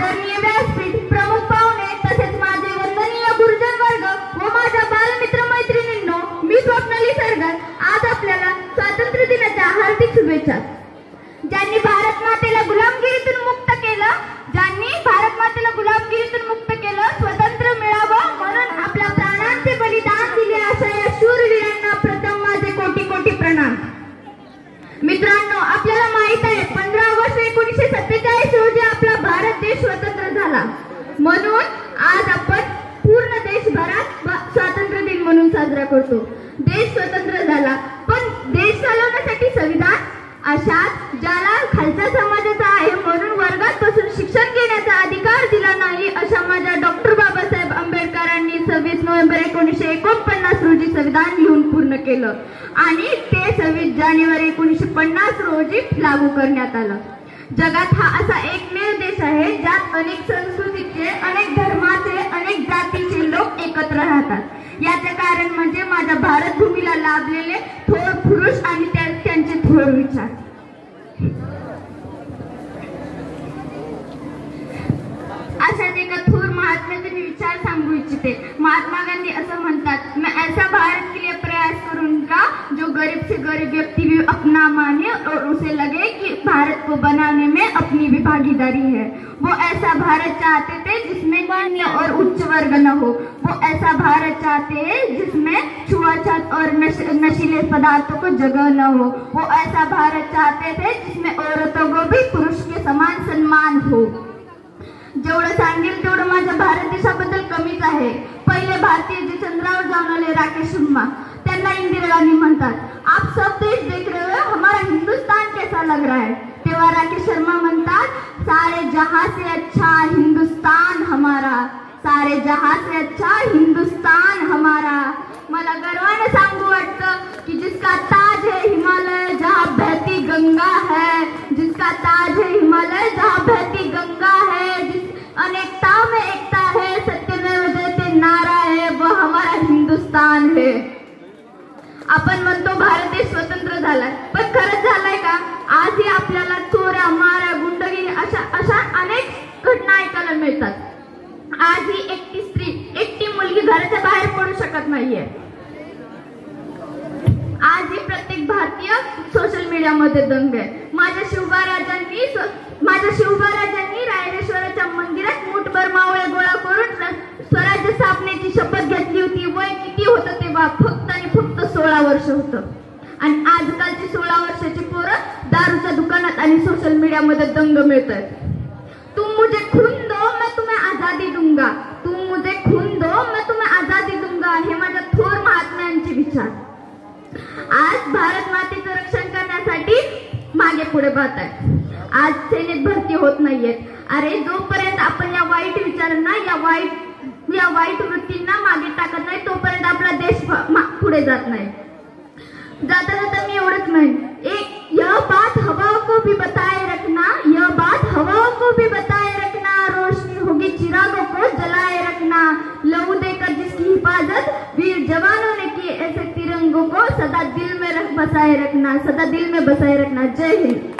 आदरणीय व्यासपीठ प्रमुख पाहुणे तसेच माझे वंदनीय गुरुजन वर्ग व माझ्या बालमित्र मैत्रिणींनो मी स्वप्नाली सरगर आज आपल्याला स्वातंत्र्य दिनाच्या हार्दिक शुभेच्छा. झाला. म्हणून आज आपण पूर्ण देशभरात स्वातंत्र्य दिन म्हणून साजरा करतो. देश स्वतंत्र झाला. पण देश चालवण्यासाठी संविधान अशा ज्याला खालच्या समाजाचा आहे म्हणून वर्गात बसून शिक्षण घेण्याचा अधिकार दिला नाही अशा माझ्या डॉक्टर बाबासाहेब आंबेडकरांनी सव्वीस नोव्हेंबर एकोणीसशे एकोणपन्नास रोजी संविधान लिहून पूर्ण केलं. आणि ते सव्वीस जानेवारी एकोणीसशे पन्नास रोजी लागू करण्यात आलं. जगात हा असा एक अनेक संस्कृतीचे अनेक धर्माचे अनेक जातीचे लोक एकत्र राहतात. याचे कारण म्हणजे माझ्या भारत भूमीला लाभलेले थोर पुरुष आणि त्या- त्यांचे थोर विचार. अशाच एका थोर महात्म्याचे मी विचार सांगू इच्छिते. महात्मा गांधी असं म्हणतात ऐसा भारत गरीब व्यक्ति भी अपना माने और उसे लगे कि भारत को बनाने में अपनी भी भागीदारी है। वो ऐसा भारत चाहते थे जिसमें निम्न और उच्च वर्ग न हो। वो ऐसा भारत चाहते हैं जिसमें छुआछूत और नश, नशीले पदार्थों को जगह न हो। वो ऐसा भारत चाहते थे जिसमें औरतों को भी पुरुष के समान सम्मान हो। जेवढं सांगेल तेवढं माझ्या भारत देशाबद्दल कमीच आहे पहिले भारतीय जे चंद्रावर जाऊन आले राकेश शर्मा। जहाँ से अच्छा हिंदुस्तान हमारा, सारे जहाँ से अच्छा हिंदुस्तान हमारा। मला गर्वाने सांगू वाटतं की जिसका ताज है हिमालय, जहाँ बहती गंगा है। जिसका ताज है हिमालय, जहाँ बहती गंगा है। जिस अनेकता में एकता है सत्यमेव जयते नारा है वो हमारा हिंदुस्तान है। आपण म्हणतो भारत देश स्वतंत्र झालाय, पण खरंच झालाय का? आजही आपल्याला चोऱ्या माऱ्या शकत नाहीये आजही प्रत्येक भारतीय सोशल मीडियामध्ये दंग आहे. माझ्या शिवबाराजांनी माझ्या शिवबाराजांनी रायरेश्वराच्या मंदिरात मुठभर मावळे गोळा करून स्वराज्य स्थापनेची शपथ घेतली होती. वय किती होतं तेव्हा? फक्त आणि फक्त सोळा वर्ष होतं. आणि आजकालची सोळा वर्षाची पोरं दारूच्या दुकानात आणि सोशल मीडियामध्ये दंग मिळत आहेत तुम मुझे खून दो मैं तुम्हें आजादी दूंगा. तुम मुझे खून दो मैं तुम्हें आजादी दूंगा. हे माझ्या आज भारत मातेचं रक्षण करण्यासाठी मागे पुढे पाहत आहे आज सेनेत भरती होत नाहीयेत. अरे जोपर्यंत आपण या वाईट विचारांना या वाईट या वाईट वृत्तींना मागे टाकत नाही तोपर्यंत आपला देश मा- पुढे जात नाही. जाता जाता मी एवढंच म्हणेन. एक यह बात हवा को भी बताए जवानों ने की ऐसे तिरंगों को सदा दिल में रख बसाए रखना सदा दिल में बसाए रखना। जय हिंद।